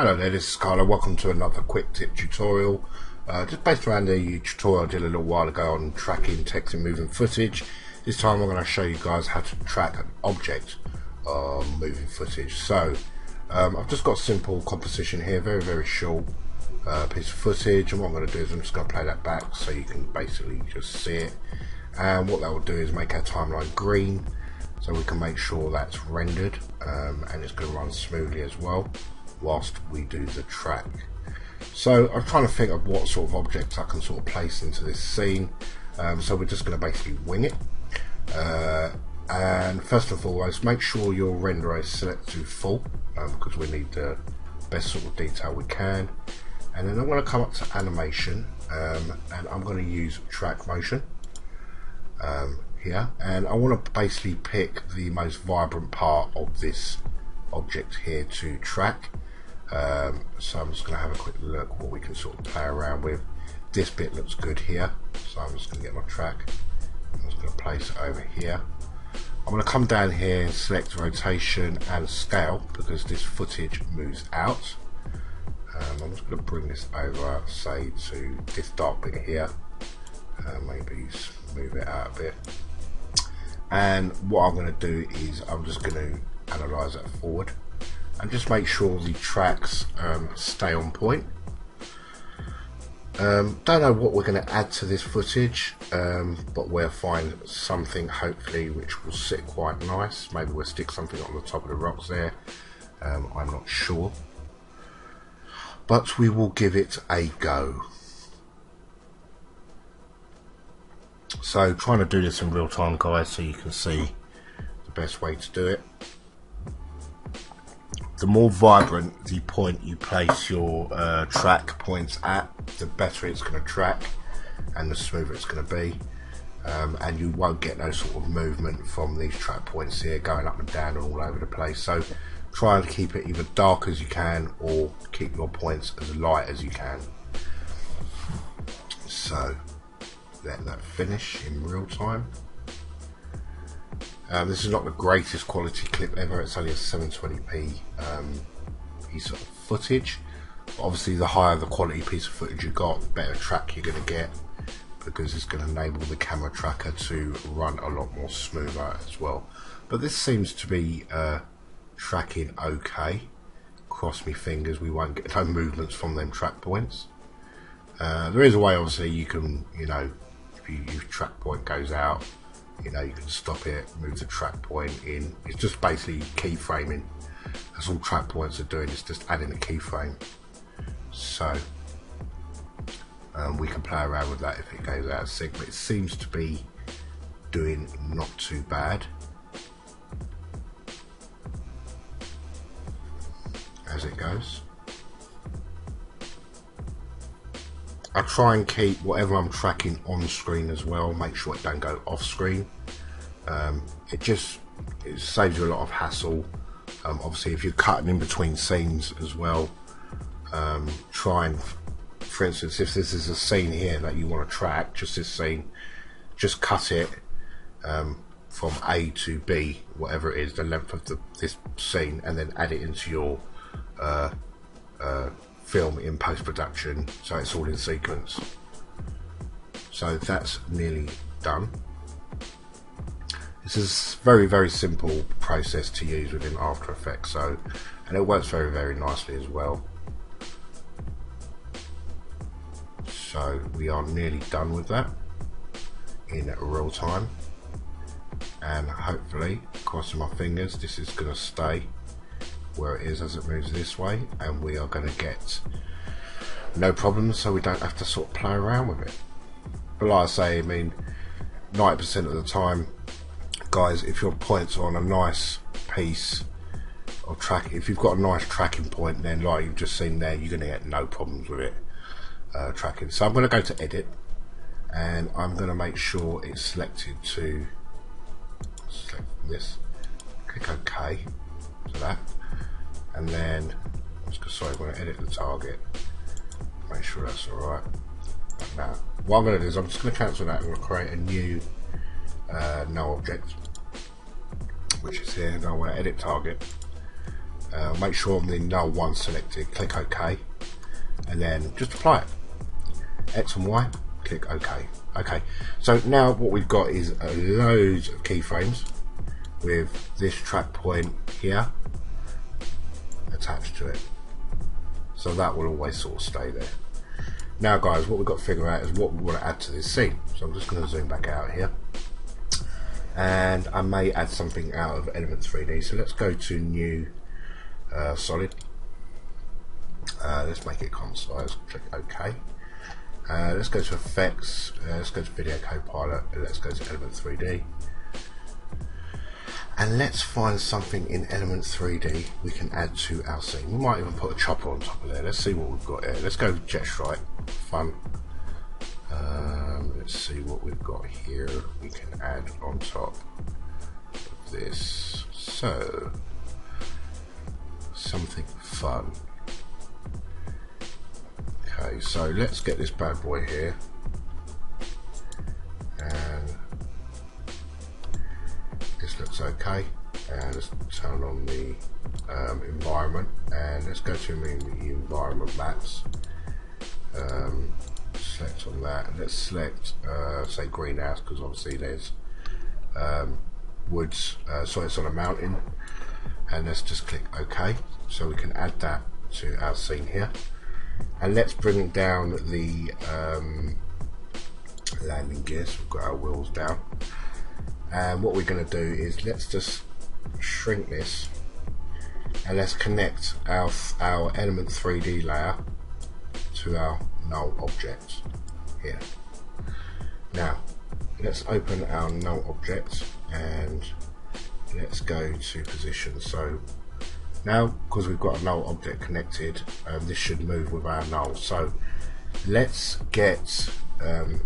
Hello there, this is Carlo. Welcome to another quick tip tutorial. Uh, just based around the tutorial I did a little while ago on tracking text and moving footage. This time I'm going to show you guys how to track an object on moving footage. So um, I've just got simple composition here, very very short uh, piece of footage and what I'm going to do is I'm just going to play that back so you can basically just see it and what that will do is make our timeline green so we can make sure that's rendered um, and it's going to run smoothly as well whilst we do the track. So I'm trying to think of what sort of objects I can sort of place into this scene. Um, so we're just going to basically wing it. Uh, and first of all, let's make sure your renderer is set to full um, because we need the best sort of detail we can. And then I'm going to come up to animation um, and I'm going to use track motion um, here. And I want to basically pick the most vibrant part of this object here to track. Um, so I'm just going to have a quick look what we can sort of play around with. This bit looks good here, so I'm just going to get my track. I'm just going to place it over here. I'm going to come down here and select rotation and scale because this footage moves out. Um, I'm just going to bring this over, say, to this dark bit here. Uh, maybe move it out a bit. And what I'm going to do is I'm just going to analyze that forward and just make sure the tracks um, stay on point. Um, don't know what we're going to add to this footage, um, but we'll find something hopefully which will sit quite nice. Maybe we'll stick something on the top of the rocks there. Um, I'm not sure. But we will give it a go. So trying to do this in real time guys so you can see the best way to do it the more vibrant the point you place your uh, track points at, the better it's going to track and the smoother it's going to be. Um, and you won't get no sort of movement from these track points here going up and down and all over the place. So try and keep it either dark as you can or keep your points as light as you can. So let that finish in real time. Um, this is not the greatest quality clip ever, it's only a 720p um, piece of footage. Obviously, the higher the quality piece of footage you got, the better track you're going to get because it's going to enable the camera tracker to run a lot more smoother as well. But this seems to be uh, tracking okay. Cross me fingers, we won't get no movements from them track points. Uh, there is a way, obviously, you can, you know, if you, your track point goes out, you know you can stop it move the track point in it's just basically keyframing. That's all track points are doing is just adding a keyframe. So um, we can play around with that if it goes out of sync but it seems to be doing not too bad. As it goes I try and keep whatever I'm tracking on screen as well, make sure it don't go off screen. Um, it just it saves you a lot of hassle. Um, obviously, if you're cutting in between scenes as well, um, try and, for instance, if this is a scene here that you want to track, just this scene, just cut it um, from A to B, whatever it is, the length of the, this scene, and then add it into your uh, uh, film in post-production so it's all in sequence. So that's nearly done. This is very very simple process to use within After Effects so and it works very very nicely as well. So we are nearly done with that in real time. And hopefully crossing my fingers this is going to stay where it is as it moves this way and we are going to get no problems so we don't have to sort of play around with it. But like I say I mean 90% of the time guys if your points are on a nice piece of track if you've got a nice tracking point then like you've just seen there you're going to get no problems with it uh, tracking. So I'm going to go to edit and I'm going to make sure it's selected to select this. Click OK. To that and then sorry, I'm going to edit the target. Make sure that's alright now what I'm going to do is I'm just going to cancel that and create a new uh, null object which is here. And I want to edit target. Uh, make sure the null one selected. Click OK. And then just apply it. X and Y click OK. Okay so now what we've got is loads of keyframes with this track point here attached to it. So that will always sort of stay there. Now guys what we've got to figure out is what we want to add to this scene. So I'm just going to zoom back out here. And I may add something out of Element 3D so let's go to new uh, solid. Uh, let's make it comp size. Click OK. Uh, let's go to effects. Uh, let's go to video copilot. Let's go to element 3d and let's find something in element 3d we can add to our scene. We might even put a chopper on top of there. Let's see what we've got here. Let's go jet strike fun. Um, let's see what we've got here we can add on top of this. So something fun. Okay so let's get this bad boy here okay and let's turn on the um, environment and let's go to the environment maps um, select on that and let's select uh, say greenhouse because obviously there's um, woods uh, so it's on a mountain and let's just click OK so we can add that to our scene here. And let's bring down the um, landing gear so we've got our wheels down and what we're going to do is let's just shrink this and let's connect our, our element 3D layer to our null object here. Now let's open our null object and let's go to position. So now because we've got a null object connected um, this should move with our null. So let's get um,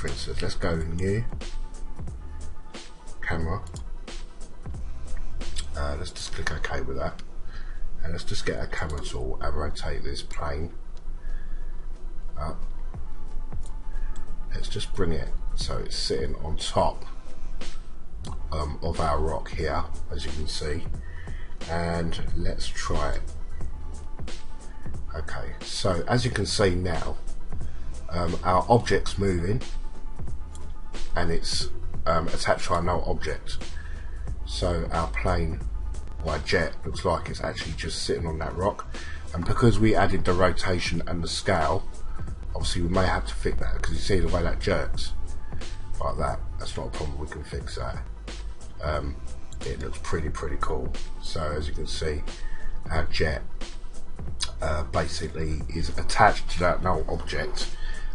for instance let's go new camera. Uh, let's just click OK with that. And let's just get a camera tool and rotate this plane up. Let's just bring it so it's sitting on top um, of our rock here as you can see. And let's try it. Okay so as you can see now um, our object's moving and it's um, attached to our null object. So our plane or our jet looks like it's actually just sitting on that rock. And because we added the rotation and the scale obviously we may have to fix that because you see the way that jerks like that that's not a problem we can fix that. Um, it looks pretty pretty cool. So as you can see our jet uh, basically is attached to that null object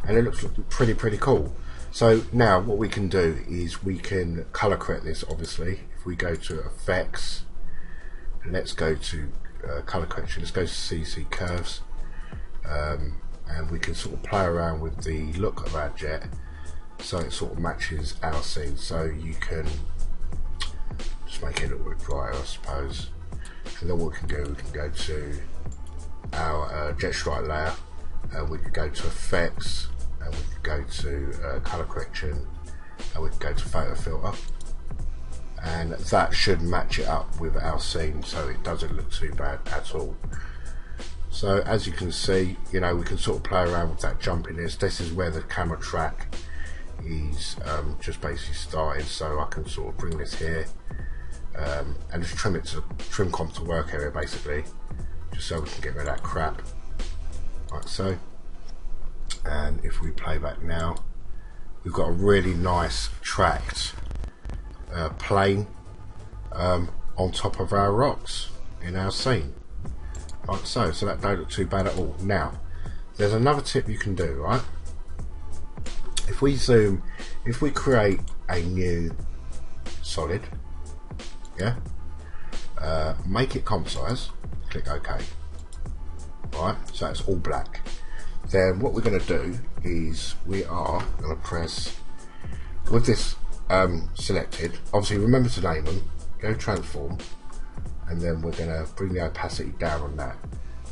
and it looks pretty pretty cool so now what we can do is we can color correct this obviously. If we go to effects let's go to uh, color correction. Let's go to CC curves um, and we can sort of play around with the look of our jet so it sort of matches our scene. So you can just make it a little bit brighter I suppose. And then what we can do we can go to our uh, jet strike layer uh, we can go to effects we can go to uh, color correction. And we can go to photo filter. And that should match it up with our scene so it doesn't look too bad at all. So as you can see you know we can sort of play around with that jumpiness. This is where the camera track is um, just basically starting so I can sort of bring this here um, and just trim it to trim comp to work area basically just so we can get rid of that crap. Like so and if we play back now we've got a really nice tracked uh, plane um, on top of our rocks in our scene. Like so so that don't look too bad at all. Now there's another tip you can do right? If we zoom if we create a new solid yeah uh, make it comp size click OK. Right? So it's all black then what we're going to do is we are going to press with this um, selected obviously remember to name them go transform and then we're going to bring the opacity down on that.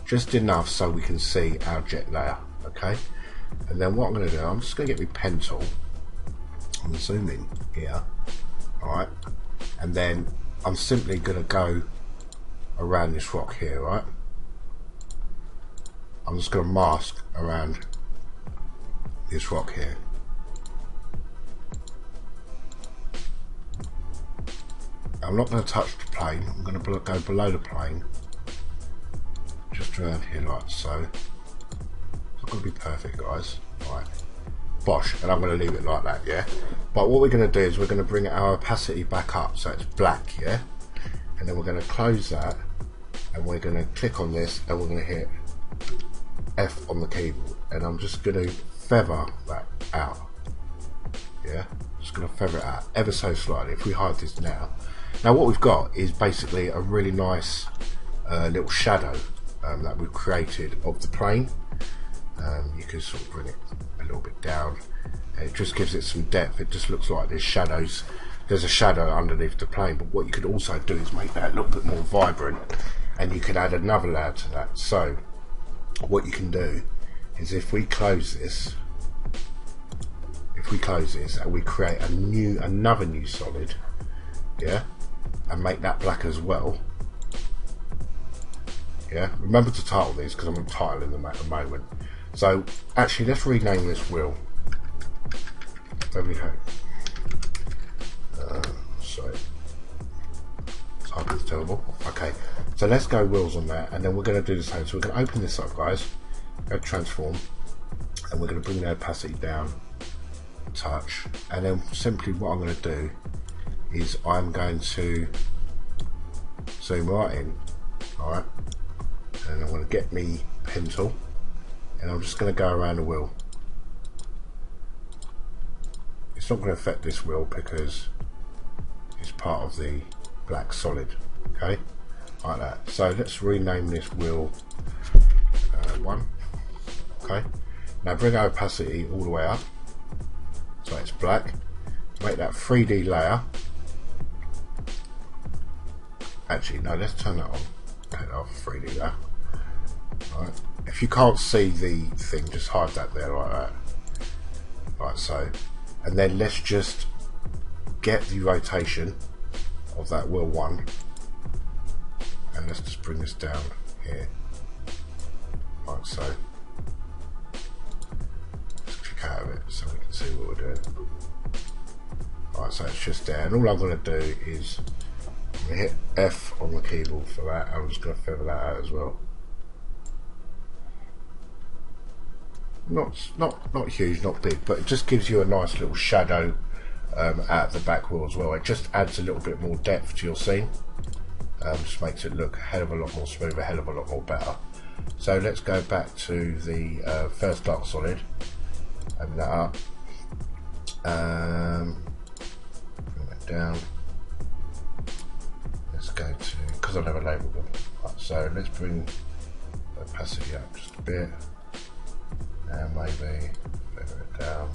Just enough so we can see our jet layer okay? And then what I'm going to do I'm just going to get my pen tool. And zoom in here alright? And then I'm simply going to go around this rock here, right? I'm just going to mask around this rock here. I'm not going to touch the plane, I'm going to go below the plane. Just around here like so. It's not going to be perfect guys, right. Bosh and I'm going to leave it like that yeah? But what we're going to do is we're going to bring our opacity back up so it's black yeah? And then we're going to close that and we're going to click on this and we're going to hit F on the cable and I'm just going to feather that out. Yeah? Just going to feather it out ever so slightly if we hide this now. Now what we've got is basically a really nice uh, little shadow um, that we've created of the plane. Um, you can sort of bring it a little bit down. It just gives it some depth. It just looks like there's shadows. There's a shadow underneath the plane but what you could also do is make that a little bit more vibrant and you could add another layer to that. So what you can do is if we close this if we close this and we create a new another new solid yeah and make that black as well yeah remember to title these because I'm titling them at the moment. So actually let's rename this wheel. There we go uh, sorry typing's terrible. Okay. So let's go wheels on that and then we're going to do the same. So we're going to open this up guys go transform and we're going to bring the opacity down touch and then simply what I'm going to do is I'm going to zoom right in alright? And I'm going to get me pencil and I'm just going to go around the wheel it's not going to affect this wheel because it's part of the black solid okay? Like that. So let's rename this wheel uh, one. Okay? Now bring opacity all the way up. So it's black. Make that 3d layer. Actually no let's turn that on. Turn off 3d layer. Right if you can't see the thing just hide that there like that. Like so and then let's just get the rotation of that wheel one and let's just bring this down here. Like so. Let's click out of it so we can see what we're doing. Right so it's just there. And all I'm going to do is hit F on the keyboard for that. I'm just going to feather that out as well. Not not not huge, not big, but it just gives you a nice little shadow um, of the back wall as well. It just adds a little bit more depth to your scene. Um, just makes it look a hell of a lot more smooth, a hell of a lot more better. So let's go back to the uh, first dark solid. Open that up. Um, bring that down. Let's go to because I never labelled them. So let's bring opacity up just a bit and maybe feather it down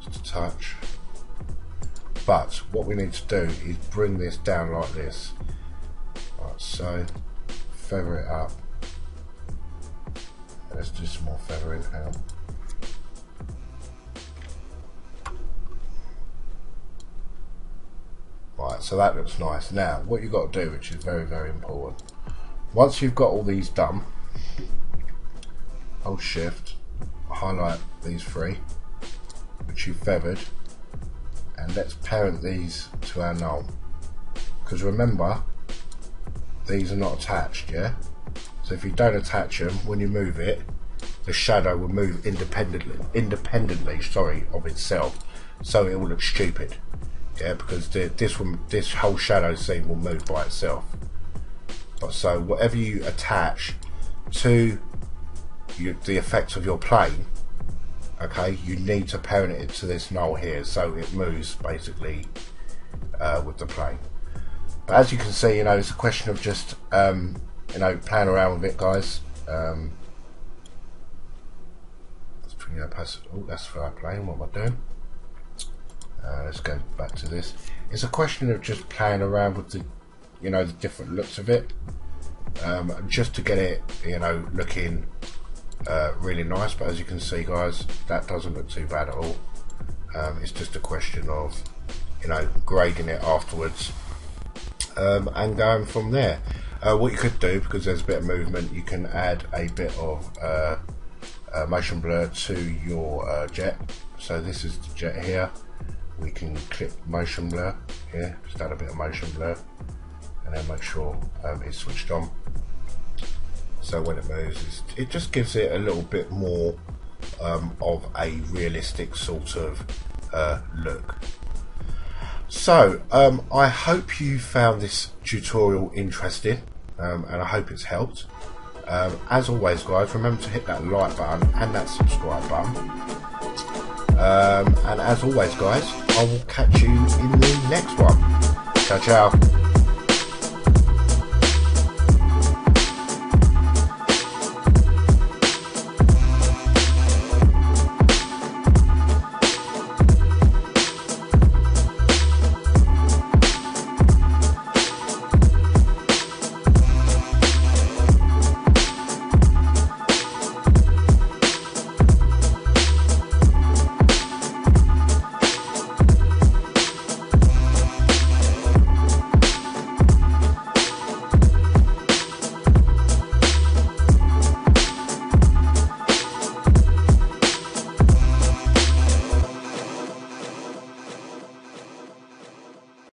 just a touch but what we need to do is bring this down like this. Like so feather it up. Let's do some more feathering hang on. Right, so that looks nice. Now, what you've got to do, which is very, very important, once you've got all these done, hold shift, highlight these three, which you feathered, and let's parent these to our null. Because remember, these are not attached, yeah? So if you don't attach them, when you move it, the shadow will move independently, independently, sorry, of itself, so it will look stupid. Yeah, because the, this one, this whole shadow scene will move by itself. But so whatever you attach to you, the effects of your plane, okay, you need to parent it to this null here so it moves basically uh, with the plane. But as you can see, you know, it's a question of just, um, you know, playing around with it, guys. Um, let's bring that past, oh, that's for our plane, what am I doing? Uh, let's go back to this. It's a question of just playing around with the, you know, the different looks of it. Um, just to get it, you know, looking uh, really nice but as you can see guys that doesn't look too bad at all um, it's just a question of you know grading it afterwards um, and going from there. Uh, what you could do, because there's a bit of movement, you can add a bit of uh, uh, motion blur to your uh, jet. So this is the jet here. We can click motion blur here, just add a bit of motion blur, and then make sure um, it's switched on. So when it moves, it just gives it a little bit more um, of a realistic sort of uh, look. So, um, I hope you found this tutorial interesting um, and I hope it's helped. Um, as always guys, remember to hit that like button and that subscribe button. Um, and as always guys, I will catch you in the next one. Ciao ciao.